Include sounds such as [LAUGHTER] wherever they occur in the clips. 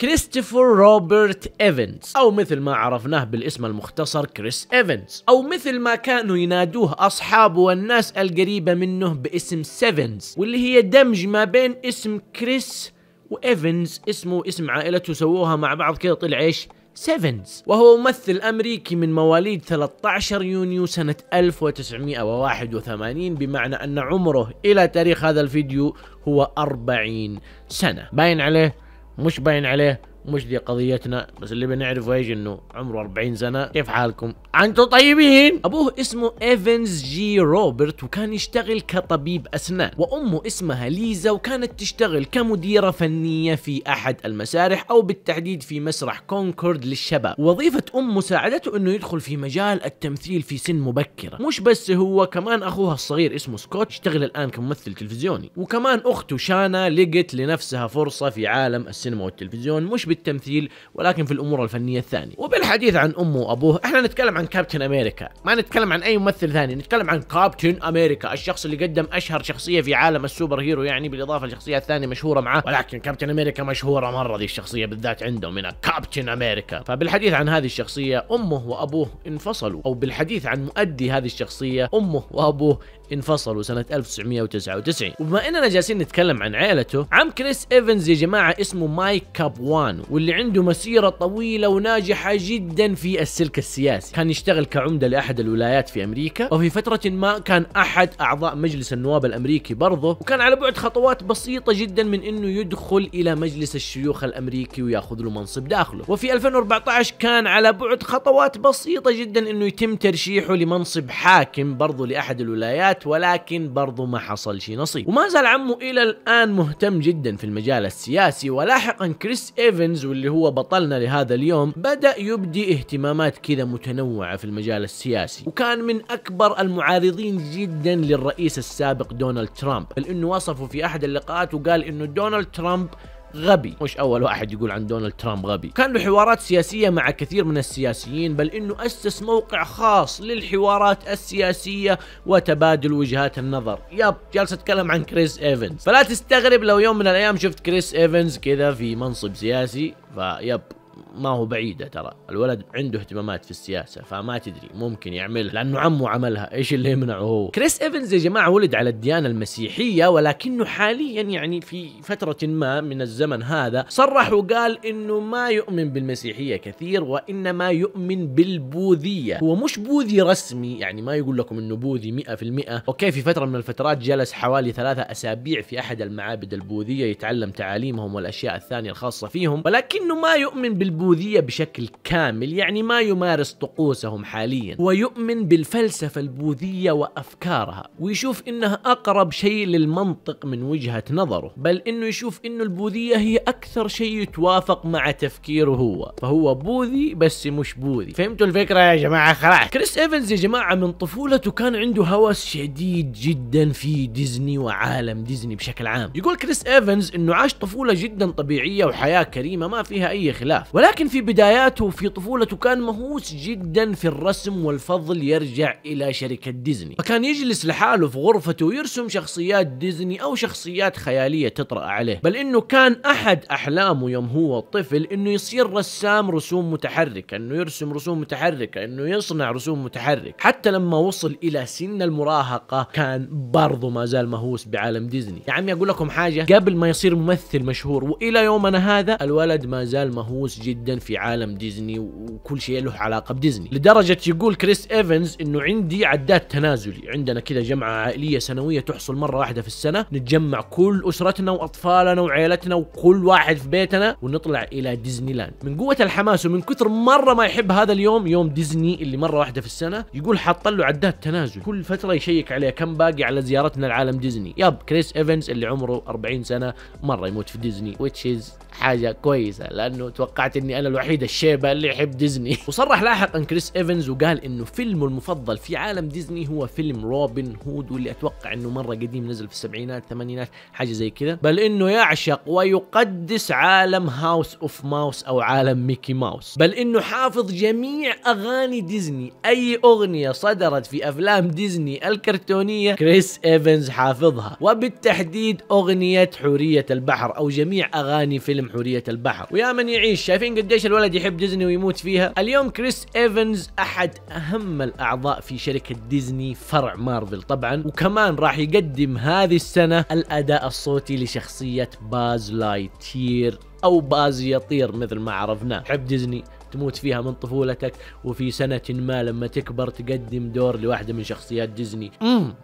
كريستوفر روبرت إيفنز أو مثل ما عرفناه بالاسم المختصر كريس إيفنز أو مثل ما كانوا ينادوه أصحابه والناس القريبة منه باسم سيفنز واللي هي دمج ما بين اسم كريس وإيفنز اسمه اسم عائلته سووها مع بعض كذا طلع إيش؟ سيفنز. وهو ممثل أمريكي من مواليد 13 يونيو سنة 1981 بمعنى أن عمره إلى تاريخ هذا الفيديو هو 40 سنة. باين عليه؟ مش باين عليه. مش دي قضيتنا بس اللي بنعرفه إيش إنه عمره 40 سنة. كيف حالكم؟ أنتم طيبين؟ أبوه اسمه إيفنز جي روبرت وكان يشتغل كطبيب أسنان. وأمه اسمها ليزا وكانت تشتغل كمديرة فنية في أحد المسارح أو بالتحديد في مسرح كونكورد للشباب. وظيفة امه ساعدته إنه يدخل في مجال التمثيل في سن مبكرة. مش بس هو كمان أخوها الصغير اسمه سكوت يشتغل الآن كممثل تلفزيوني. وكمان أخته شانا لقت لنفسها فرصة في عالم السينما والتلفزيون مش بالتمثيل ولكن في الأمور الفنية الثانية. وبالحديث عن أمه وأبوه إحنا نتكلم عن كابتن أمريكا ما نتكلم عن أي ممثل ثاني نتكلم عن كابتن أمريكا الشخص اللي قدم أشهر شخصية في عالم السوبر هيرو يعني بالإضافة لشخصيات ثانية مشهورة معاه. ولكن كابتن أمريكا مشهورة مرة ذي الشخصية بالذات عندهم من كابتن أمريكا فبالحديث عن هذه الشخصية أمه وأبوه انفصلوا. أو بالحديث عن مؤدي هذه الشخصية أمه وأبوه انفصلوا سنة 1999 وبما إننا جالسين نتكلم عن عائلته عم كريس إيفنز يا جماعة اسمه مايك كابوانو واللي عنده مسيرة طويلة وناجحة جدا في السلك السياسي. كان يشتغل كعمدة لأحد الولايات في أمريكا وفي فترة ما كان أحد أعضاء مجلس النواب الأمريكي برضه وكان على بعد خطوات بسيطة جدا من أنه يدخل إلى مجلس الشيوخ الأمريكي ويأخذ له منصب داخله. وفي 2014 كان على بعد خطوات بسيطة جدا أنه يتم ترشيحه لمنصب حاكم برضه لأحد الولايات ولكن برضه ما حصل شيء نصيب. وما زال عمه إلى الآن مهتم جدا في المجال السياسي ولاحقا كريس إيفنز واللي هو بطلنا لهذا اليوم بدأ يبدي اهتمامات كذا متنوعة في المجال السياسي. وكان من أكبر المعارضين جدا للرئيس السابق دونالد ترامب. بل إنه وصفه في أحد اللقاءات وقال إنه دونالد ترامب غبي. مش أول واحد يقول عن دونالد ترامب غبي. كان له حوارات سياسية مع كثير من السياسيين بل إنه أسس موقع خاص للحوارات السياسية وتبادل وجهات النظر. yep جالس أتكلم عن كريس إيفنز. فلا تستغرب لو يوم من الأيام شفت كريس إيفنز كذا في منصب سياسي. ف yep. ما هو بعيدة ترى. الولد عنده اهتمامات في السياسة فما تدري ممكن يعمل. لأنه عمه عملها إيش اللي يمنعه هو؟ كريس إيفنز يا جماعة ولد على الديانة المسيحية ولكنه حاليا يعني في فترة ما من الزمن هذا صرح وقال إنه ما يؤمن بالمسيحية كثير وإنما يؤمن بالبوذية. هو مش بوذي رسمي يعني ما يقول لكم إنه بوذي 100% أوكي في فترة من الفترات جلس حوالي ثلاثة أسابيع في أحد المعابد البوذية يتعلم تعاليمهم والأشياء الثانية الخاصة فيهم ولكنه ما يؤمن بالبوذية بشكل كامل يعني ما يمارس طقوسهم حاليا ويؤمن بالفلسفة البوذية وأفكارها ويشوف إنها أقرب شيء للمنطق من وجهة نظره بل إنه يشوف إنه البوذية هي أكثر شيء يتوافق مع تفكيره هو فهو بوذي بس مش بوذي. فهمتوا الفكرة يا جماعة؟ خلاص. كريس إيفنز يا جماعة من طفولته كان عنده هوس شديد جدا في ديزني وعالم ديزني بشكل عام. يقول كريس إيفنز إنه عاش طفولة جدا طبيعية وحياة كريمة ما فيها أي خلاف ولكن في بداياته وفي طفولته كان مهووس جدا في الرسم والفضل يرجع إلى شركة ديزني. فكان يجلس لحاله في غرفته ويرسم شخصيات ديزني أو شخصيات خيالية تطرأ عليه. بل إنه كان أحد أحلامه يوم هو طفل إنه يصير رسام رسوم متحركة إنه يرسم رسوم متحركة إنه يصنع رسوم متحركة. حتى لما وصل إلى سن المراهقة كان برضه ما زال مهووس بعالم ديزني. يا عمي أقول لكم حاجة قبل ما يصير ممثل مشهور وإلى يومنا هذا الولد ما زال مهووس جدا في عالم ديزني وكل شيء له علاقة بديزني. لدرجة يقول كريس إيفنز إنه عندي عداد تنازلي. عندنا كذا جمعة عائلية سنوية تحصل مرة واحدة في السنة. نتجمع كل أسرتنا وأطفالنا وعائلتنا وكل واحد في بيتنا ونطلع إلى ديزني لاند. من قوة الحماس ومن كثر مرة ما يحب هذا اليوم يوم ديزني اللي مرة واحدة في السنة يقول حاط له عداد تنازلي. كل فترة يشيك عليه كم باقي على زيارتنا لعالم ديزني. yep كريس إيفنز اللي عمره 40 سنة مرة يموت في ديزني is حاجة كويسة لأنه توقعت اني إني أنا الوحيد الشيبة اللي يحب ديزني. [LAUGHS] وصرح لاحقا كريس إيفنز وقال إنه فيلمه المفضل في عالم ديزني هو فيلم روبن هود واللي أتوقع إنه مرة قديم نزل في السبعينات الثمانينات حاجة زي كذا. بل إنه يعشق ويقدس عالم هاوس أوف ماوس أو عالم ميكي ماوس. بل إنه حافظ جميع أغاني ديزني. أي أغنية صدرت في أفلام ديزني الكرتونية كريس إيفنز حافظها. وبالتحديد أغنية حورية البحر أو جميع أغاني فيلم حورية البحر. ويا من يعيش شايفين قديش الولد يحب ديزني ويموت فيها؟ اليوم كريس إيفنز أحد أهم الأعضاء في شركة ديزني فرع مارفل طبعا. وكمان راح يقدم هذه السنة الأداء الصوتي لشخصية باز لايتير أو باز يطير مثل ما عرفناه تحب ديزني تموت فيها من طفولتك وفي سنة ما لما تكبر تقدم دور لواحدة من شخصيات ديزني. امم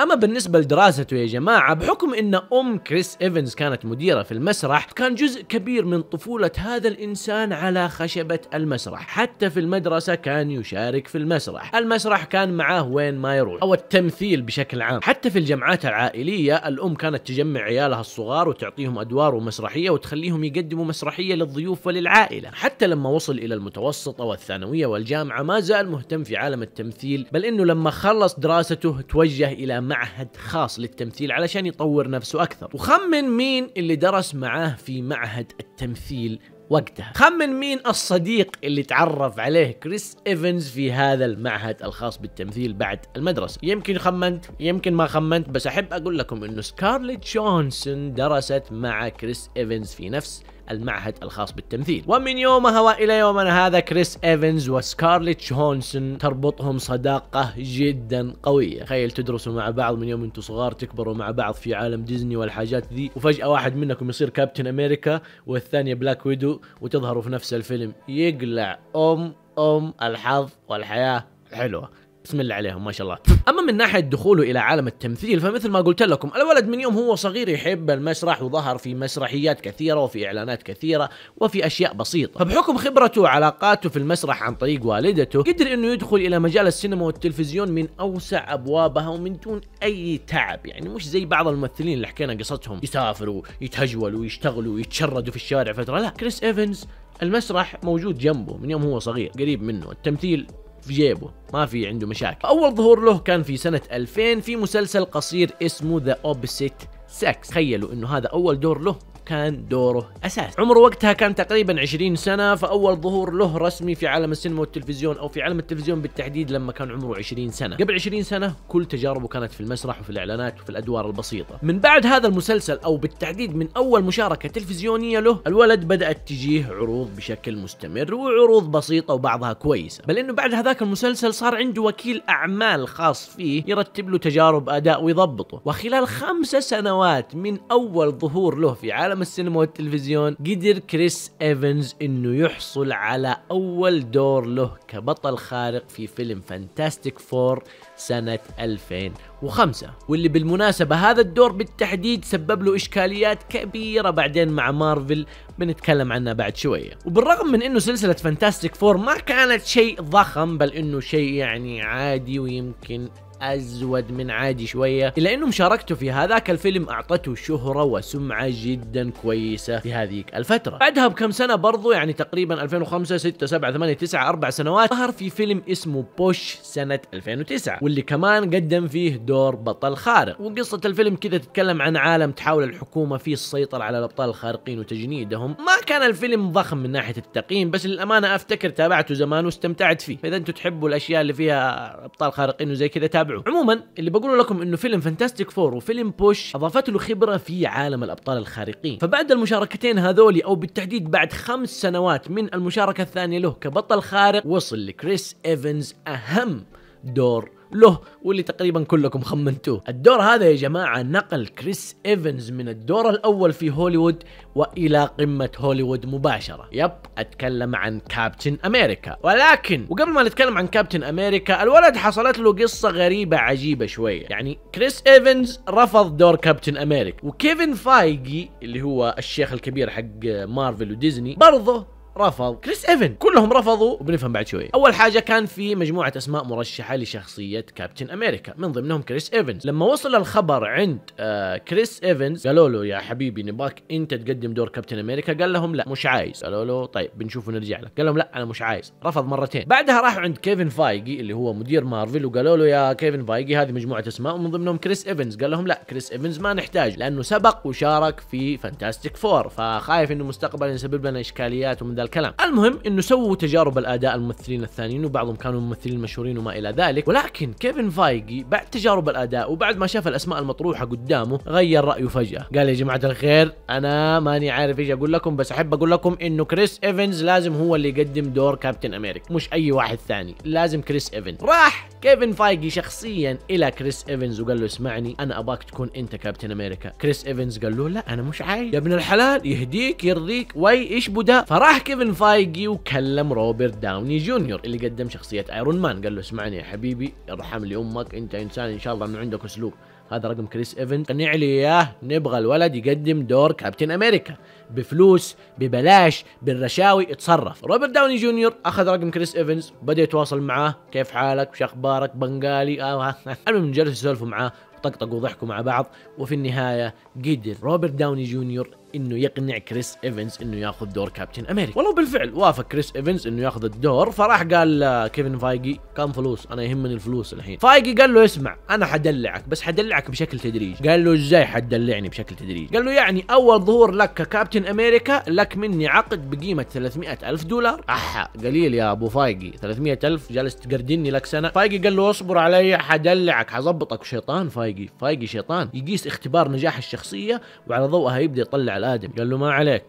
أما بالنسبة لدراسته يا جماعة بحكم إن أم كريس إيفنز كانت مديرة في المسرح كان جزء كبير من طفولة هذا الإنسان على خشبة المسرح. حتى في المدرسة كان يشارك في المسرح. المسرح كان معاه وين ما يروح أو التمثيل بشكل عام. حتى في الجمعات العائلية الأم كانت تجمع عيالها الصغار وتعطيهم أدوار مسرحية وتخليهم يقدموا مسرحية للضيوف وللعائلة. حتى لما وصل إلى المتوسطة والثانوية والجامعة ما زال مهتم في عالم التمثيل بل إنه لما خلص دراسته توجه إلى معهد خاص للتمثيل علشان يطور نفسه أكثر. وخمن مين اللي درس معاه في معهد التمثيل وقتها. خمن مين الصديق اللي تعرف عليه كريس إيفنز في هذا المعهد الخاص بالتمثيل بعد المدرسة. يمكن خمنت يمكن ما خمنت بس أحب أقول لكم إنه سكارليت جونسون درست مع كريس إيفنز في نفس المعهد الخاص بالتمثيل. ومن يومها وإلى يومنا هذا كريس إيفنز وسكارليت جونسون تربطهم صداقة جدا قوية. تخيل تدرسوا مع بعض من يوم أنتم صغار تكبروا مع بعض في عالم ديزني والحاجات ذي وفجأة واحد منكم يصير كابتن أمريكا والثانية Black Widow وتظهروا في نفس الفيلم. يقلع أم أم الحظ والحياة حلوة. بسم الله عليهم ما شاء الله. أما من ناحية دخوله إلى عالم التمثيل فمثل ما قلت لكم الولد من يوم هو صغير يحب المسرح وظهر في مسرحيات كثيرة وفي إعلانات كثيرة وفي أشياء بسيطة. فبحكم خبرته وعلاقاته في المسرح عن طريق والدته قدر إنه يدخل إلى مجال السينما والتلفزيون من أوسع أبوابها ومن دون أي تعب. يعني مش زي بعض الممثلين اللي حكينا قصتهم يسافروا يتهجولوا ويشتغلوا ويتشردوا في الشارع فترة. لا كريس إيفنز المسرح موجود جنبه من يوم هو صغير قريب منه. التمثيل في جيبه ما في عنده مشاكل. أول ظهور له كان في سنة 2000 في مسلسل قصير اسمه The Opposite Sex تخيلوا إنه هذا أول دور له كان دوره اساسي عمره وقتها كان تقريبا 20 سنة فأول ظهور له رسمي في عالم السينما والتلفزيون أو في عالم التلفزيون بالتحديد لما كان عمره 20 سنة. قبل 20 سنة كل تجاربه كانت في المسرح وفي الإعلانات وفي الأدوار البسيطة. من بعد هذا المسلسل أو بالتحديد من أول مشاركة تلفزيونية له الولد بدأت تجيه عروض بشكل مستمر وعروض بسيطة وبعضها كويسة. بل إنه بعد هذاك المسلسل صار عنده وكيل أعمال خاص فيه يرتب له تجارب أداء ويضبطه. وخلال خمس سنوات من أول ظهور له في عالم عالم السينما والتلفزيون قدر كريس إيفنز إنه يحصل على أول دور له كبطل خارق في فيلم Fantastic Four سنة 2005 واللي بالمناسبة هذا الدور بالتحديد سبب له إشكاليات كبيرة بعدين مع مارفل بنتكلم عنها بعد شوية. وبالرغم من أنه سلسلة Fantastic Four ما كانت شيء ضخم بل أنه شيء يعني عادي ويمكن أزود من عادي شوية. إلا انه مشاركته في هذاك الفيلم أعطته شهرة وسمعة جدا كويسة في هذيك الفترة. بعدها بكم سنة برضو يعني تقريبا 2005 6 7 8 9 أربع سنوات ظهر في فيلم اسمه Push سنة 2009 واللي كمان قدم فيه دور بطل خارق. وقصة الفيلم كذا تتكلم عن عالم تحاول الحكومة فيه السيطرة على الأبطال الخارقين وتجنيدهم. ما كان الفيلم ضخم من ناحية التقييم بس للأمانة أفتكر تابعته زمان واستمتعت فيه. فإذا أنتم تحبوا الأشياء اللي فيها أبطال خارقين وزي كذا تابعوا عموما اللي بقوله لكم إنه فيلم Fantastic Four وفيلم Push اضافت له خبرة في عالم الأبطال الخارقين. فبعد المشاركتين هذولي أو بالتحديد بعد خمس سنوات من المشاركة الثانية له كبطل خارق وصل لكريس إيفنز أهم دور. له واللي تقريبا كلكم خمنتوه. الدور هذا يا جماعة نقل كريس إيفنز من الدور الأول في هوليوود وإلى قمة هوليوود مباشرة. Yep أتكلم عن كابتن أمريكا. ولكن وقبل ما نتكلم عن كابتن أمريكا الولد حصلت له قصة غريبة عجيبة شوية. يعني كريس إيفنز رفض دور كابتن أمريكا. وكيفن فايجي اللي هو الشيخ الكبير حق مارفل وديزني برضه رفض. كريس إيفن. كلهم رفضوا. وبنفهم بعد شوي. أول حاجة كان في مجموعة أسماء مرشحة لشخصية كابتن أمريكا من ضمنهم كريس إيفنز. لما وصل الخبر عند آه كريس إيفنز قالوا له يا حبيبي نباك أنت تقدم دور كابتن أمريكا. قال لهم لا مش عايز. قالوا له طيب بنشوف ونرجع لك. قال لهم لا أنا مش عايز. رفض مرتين. بعدها راحوا عند كيفن فايجي اللي هو مدير مارفل وقالوا له يا كيفن فايجي هذه مجموعة أسماء. ومن ضمنهم كريس إيفنز. قال لهم لا كريس إيفنز ما نحتاج لأنه سبق وشارك في Fantastic Four فخايف إنه مستقبلا يسبب لنا إشكاليات ومن الكلام. المهم إنه سووا تجارب الأداء الممثلين الثانيين وبعضهم كانوا ممثلين مشهورين وما إلى ذلك. ولكن كيفن فايجي بعد تجارب الأداء وبعد ما شاف الأسماء المطروحة قدامه غير رأيه فجأة. قال يا جماعة الخير أنا ماني عارف إيش أقول لكم بس أحب أقول لكم إنه كريس إيفنز لازم هو اللي يقدم دور كابتن أمريكا مش أي واحد ثاني. لازم كريس إيفنز. راح كيفن فايجي شخصيا إلى كريس إيفنز وقال له اسمعني أنا أباك تكون أنت كابتن أمريكا. كريس إيفنز قال له لا أنا مش عايز. يا ابن الحلال يهديك يرضيك وي إيش بدا فراح كيفن فايجي وكلم روبرت داوني جونيور اللي قدم شخصية Iron Man قال له اسمعني يا حبيبي ارحم لي أمك أنت إنسان إن شاء الله انه عندك أسلوب. هذا رقم كريس ايفنز قنع لي إياه نبغى الولد يقدم دور كابتن أمريكا. بفلوس ببلاش بالرشاوي اتصرف. روبرت داوني جونيور أخذ رقم كريس إيفنز بدأ يتواصل معاه. كيف حالك؟ وش أخبارك؟ بنغالي؟ آه [LAUGHS] المهم جلسوا يسولفوا معاه طقطقوا وضحكوا مع بعض. وفي النهاية قدر روبرت داوني جونيور إنه يقنع كريس إيفنز إنه ياخذ دور كابتن أمريكا. والله بالفعل وافق كريس إيفنز إنه ياخذ الدور فراح قال كيفن فايجي كم فلوس أنا يهمني الفلوس الحين. فايجي قال له اسمع أنا حأدلعك بس حأدلعك بشكل تدريجي. قال له إزاي حدلعني بشكل تدريجي؟ قال له يعني أول ظهور لك ككابتن أمريكا لك مني عقد بقيمة 300 ألف دولار. أحا قليل يا أبو فايجي 300 ألف جالس تقرطني لك سنة. فايجي قال له اصبر علي حأدلعك حأظبطك شيطان. فايجي فايجي شيطان يقيس اختبار نجاح الشخصية وعلى ضوءها يبدأ يطلع الأرقام قال له ما عليك.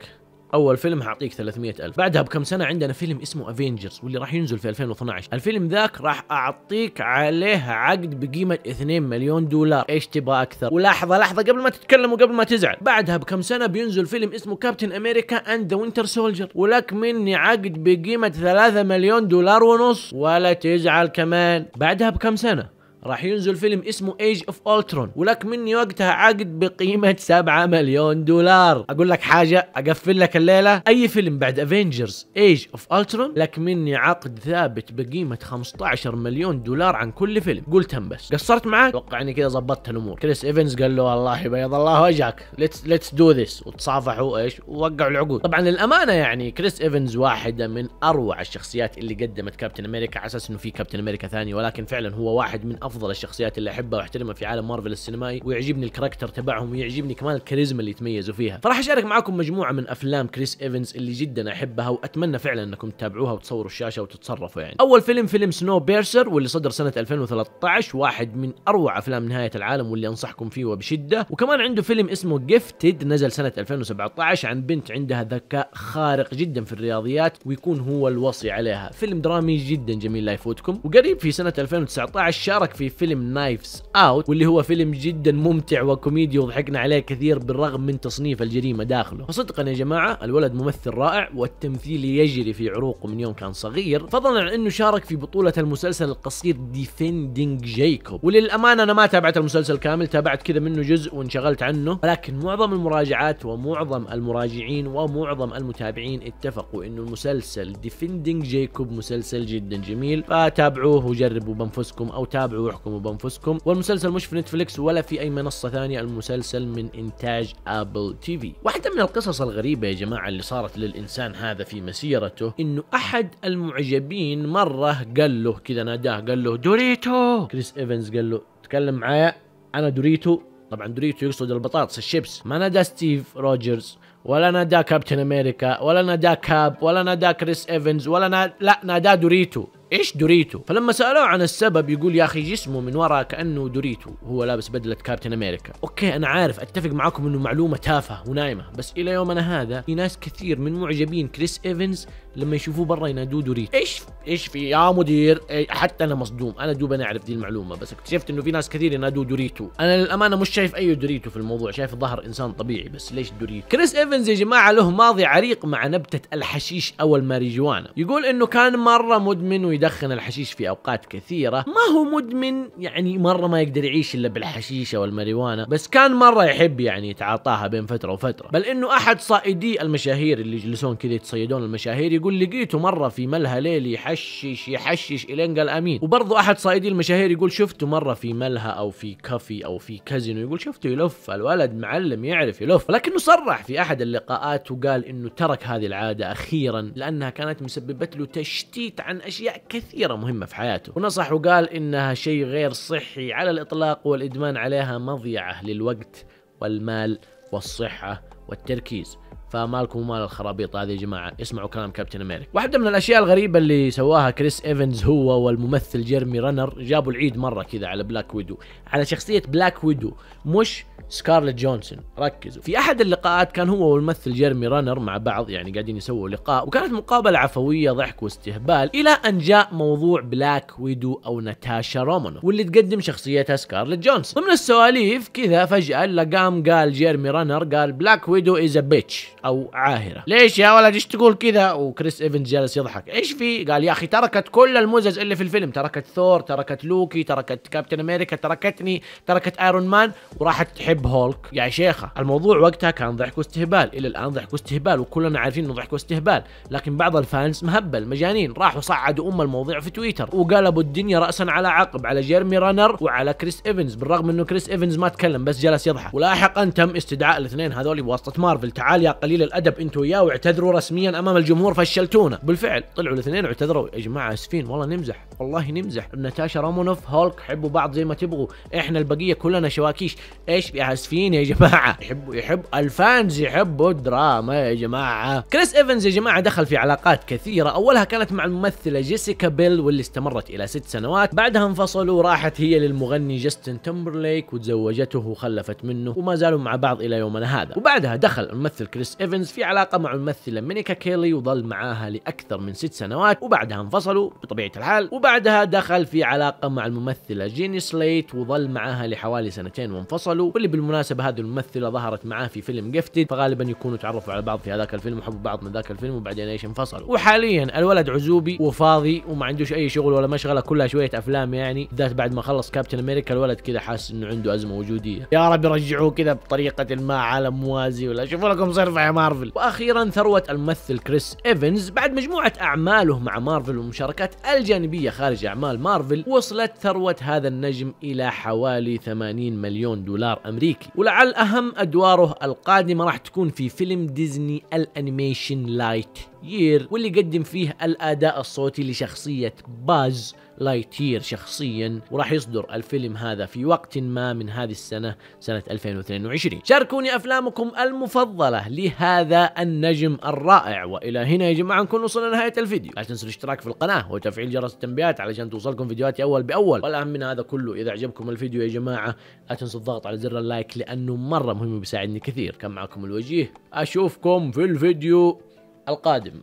أول فيلم حاعطيك 300 ألف. بعدها بكم سنة عندنا فيلم اسمه Avengers واللي راح ينزل في 2012 الفيلم ذاك راح أعطيك عليه عقد بقيمة 2 مليون دولار. إيش تبغى أكثر؟ ولحظة لحظة قبل ما تتكلم وقبل ما تزعل. بعدها بكم سنة بينزل فيلم اسمه Captain America and the Winter Soldier ولك مني عقد بقيمة 3 مليون دولار ونص. ولا تزعل كمان. بعدها بكم سنة؟ راح ينزل فيلم اسمه Age of Ultron ولك مني وقتها عقد بقيمة 7 مليون دولار. أقول لك حاجة أقفل لك الليلة. أي فيلم بعد Avengers Age of Ultron لك مني عقد ثابت بقيمة 15 مليون دولار عن كل فيلم. قلت بس. قصرت معك أتوقع اني كذا ظبطت الأمور. كريس إيفنز قال له الله يبيض الله وجهك. let's let's do this وتصافحوا إيش؟ ووقعوا العقود. طبعا للأمانة يعني كريس إيفنز واحدة من أروع الشخصيات اللي قدمت كابتن أمريكا على أساس إنه في كابتن أمريكا ثاني ولكن فعلا هو واحد من أفضل الشخصيات اللي أحبها وأحترمها في عالم مارفل السينمائي ويعجبني ال character تبعهم ويعجبني كمان الكاريزما اللي يتميزوا فيها. فراح أشارك معاكم مجموعة من أفلام كريس إيفنز اللي جدا أحبها وأتمنى فعلا أنكم تتابعوها وتصوروا الشاشة وتتصرفوا يعني. أول فيلم فيلم Snowpiercer واللي صدر سنة 2013 واحد من أروع أفلام نهاية العالم واللي أنصحكم فيه وبشدة. وكمان عنده فيلم اسمه Gifted نزل سنة 2017 عن بنت عندها ذكاء خارق جدا في الرياضيات ويكون هو الوصي عليها. فيلم درامي جدا جميل لا يفوتكم. وقريب في سنة 2019 شارك في فيلم Knives Out واللي هو فيلم جدا ممتع وكوميدي وضحكنا عليه كثير بالرغم من تصنيف الجريمة داخله. فصدقا يا جماعة الولد ممثل رائع والتمثيل يجري في عروقه من يوم كان صغير فضلا عن إنه شارك في بطولة المسلسل القصير Defending Jacob وللأمانة أنا ما تابعت المسلسل كامل تابعت كذا منه جزء وانشغلت عنه ولكن معظم المراجعات ومعظم المراجعين ومعظم المتابعين اتفقوا إنه المسلسل Defending Jacob مسلسل جدا جميل. فتابعوه وجربوا بأنفسكم أو تابعوا واحكموا بأنفسكم. والمسلسل مش في نتفليكس ولا في أي منصة ثانية المسلسل من إنتاج آبل تي في. واحدة من القصص الغريبة يا جماعة اللي صارت للإنسان هذا في مسيرته إنه أحد المعجبين مرة قال له كذا ناداه قال له دوريتو! كريس إيفنز قال له تكلم معايا أنا دوريتو. طبعا دوريتو يقصد البطاطس الشيبس. ما نادى ستيف روجرز ولا نادى كابتن أمريكا ولا نادى كاب ولا نادى كريس إيفنز ولا نادى لا نادى دوريتو. إيش دوريتو؟ فلما سألوه عن السبب يقول يا أخي جسمه من ورا كأنه دوريتو وهو لابس بدلة كابتن أمريكا. أوكي أنا عارف أتفق معاكم إنه معلومة تافهة ونايمة بس إلى يومنا هذا في ناس كثير من معجبين كريس إيفنز لما يشوفوه برا ينادوه دوريتو. إيش إيش في يا مدير إيه حتى أنا مصدوم. أنا دوب أنا أعرف دي المعلومة بس اكتشفت إنه في ناس كثير ينادوه دوريتو. أنا للأمانة مش شايف أي دوريتو في الموضوع شايف ظهر إنسان طبيعي بس ليش دوريتو؟ كريس إيفنز يا جماعة له ماضي عريق مع نبتة الحشيش أو الماريجوانا. يقول إنه كان مرة مدمن يدخن الحشيش في أوقات كثيرة. ما هو مدمن يعني مرة ما يقدر يعيش إلا بالحشيشة والماريوانا. بس كان مرة يحب يعني يتعاطاها بين فترة وفترة. بل إنه أحد صائدي المشاهير اللي يجلسون كذا يتصيدون المشاهير يقول لقيته مرة في ملهى ليل يحشش يحشش إلين قال آمين. وبرضه أحد صائدي المشاهير يقول شفته مرة في ملهى أو في كافي أو في كازينو. يقول شفته يلف الولد معلم يعرف يلف. ولكنه صرح في أحد اللقاءات وقال إنه ترك هذه العادة أخيرا لأنها كانت مسببت له تشتيت عن أشياء كثيرة مهمة في حياته. ونصح وقال إنها شيء غير صحي على الإطلاق والإدمان عليها مضيعة للوقت والمال والصحة والتركيز. فمالكم ومال الخرابيط هذه يا جماعة. اسمعوا كلام كابتن أمريكا واحدة من الأشياء الغريبة اللي سواها كريس إيفنز هو والممثل جيرمي رانر جابوا العيد مرة كذا على بلاك ويدو. على شخصية بلاك ويدو مش سكارلت جوهانسون. ركزوا. في أحد اللقاءات كان هو والممثل جيرمي رانر مع بعض يعني قاعدين يسووا لقاء وكانت مقابلة عفوية ضحك واستهبال إلى أن جاء موضوع بلاك ويدو أو ناتاشا رومانوف واللي تقدم شخصيتها سكارلت جوهانسون. ضمن السوالف كذا فجأة إلا قام قال جيرمي رانر قال بلاك ويدو is a bitch أو عاهرة. ليش يا ولد؟ إيش تقول كذا؟ وكريس إيفنز جالس يضحك. إيش في؟ قال يا أخي تركت كل المزز اللي في الفيلم. تركت ثور تركت لوكي تركت كابتن أمريكا تركتني تركت آيرون مان. وراحت تحب هولك. يا شيخة الموضوع وقتها كان ضحك واستهبال. إلى الآن ضحك واستهبال وكلنا عارفين إنه ضحك واستهبال. لكن بعض ال fans مهبل مجانين. راحوا صعدوا أم الموضوع في تويتر. وقلبوا الدنيا راسا على عقب على جيرمي رانر وعلى كريس إيفنز. بالرغم إنه كريس إيفنز ما تكلم بس جلس يضحك. ولاحقا تم استدعاء الاثنين هذول بواسطة مارفل. تعال يا قليل. الأدب أنتوا وياه واعتذروا رسميا أمام الجمهور فشلتونا. بالفعل طلعوا الاثنين واعتذروا. يا جماعة آسفين والله نمزح والله نمزح. ناتاشا رومانوف هولك حبوا بعض زي ما تبغوا. إحنا البقية كلنا شواكيش. إيش آسفين يا جماعة؟ يحبوا يحب ال fans يحبوا الدراما يا جماعة. كريس إيفنز يا جماعة دخل في علاقات كثيرة. أولها كانت مع الممثلة جيسيكا بيل واللي استمرت إلى ست سنوات. بعدها انفصلوا راحت هي للمغني جاستن تمبرليك وتزوجته وخلفت منه وما زالوا مع بعض إلى يومنا هذا. وبعدها دخل الممثل كريس إيفنز في علاقة مع الممثله مينيكا كيلي وظل معاها لأكثر من ست سنوات وبعدها انفصلوا بطبيعة الحال وبعدها دخل في علاقة مع الممثلة جيني سليت وظل معاها لحوالي سنتين وانفصلوا واللي بالمناسبة هذه الممثلة ظهرت معاه في فيلم Gifted فغالبا يكونوا تعرفوا على بعض في هذاك الفيلم وحبوا بعض من ذاك الفيلم وبعدين إيش انفصلوا. وحاليا الولد عزوبي وفاضي وما عندوش أي شغل ولا مشغلة كلها شوية أفلام يعني بالذات بعد ما خلص كابتن أمريكا الولد كذا حاسس إنه عنده أزمة وجودية. يا رب يرجعوه كذا بطريقة ما عالم موازي ولا شوفوا لكم صرفة يا مارفل. وأخيرا ثروة الممثل كريس إيفنز بعد مجموعة أعماله مع مارفل والمشاركات الجانبية خارج أعمال مارفل وصلت ثروة هذا النجم إلى حوالي 80 مليون دولار أمريكي. ولعل أهم أدواره القادمة راح تكون في فيلم ديزني ال animation Lightyear واللي قدم فيه الأداء الصوتي لشخصية Buzz Lightyear شخصيا وراح يصدر الفيلم هذا في وقت ما من هذه السنة سنة 2022 شاركوني أفلامكم المفضلة لهذا النجم الرائع. وإلى هنا يا جماعة نكون وصلنا لنهاية الفيديو. لا تنسوا الاشتراك في القناة وتفعيل جرس التنبيهات علشان توصلكم فيديوهاتي أول بأول. والأهم من هذا كله إذا عجبكم الفيديو يا جماعة لا تنسوا الضغط على زر ال like لأنه مرة مهم وبيساعدني كثير. كان معكم الوجيه؟ أشوفكم في الفيديو القادم.